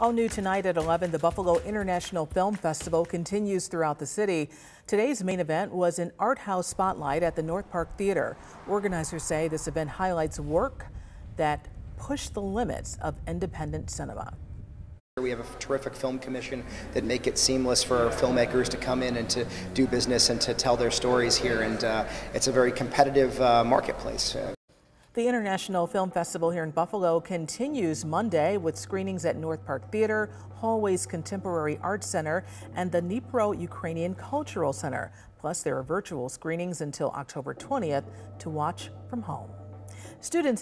All new tonight at 11, the Buffalo International Film Festival continues throughout the city. Today's main event was an art house spotlight at the North Park Theater. Organizers say this event highlights work that push the limits of independent cinema. We have a terrific film commission that make it seamless for filmmakers to come in and to do business and to tell their stories here. And uh, it's a very competitive uh, marketplace. The International Film Festival here in Buffalo continues Monday with screenings at North Park Theater, Hallwalls Contemporary Arts Center, and the Dnipro Ukrainian Cultural Center. Plus, there are virtual screenings until October 20th to watch from home. Students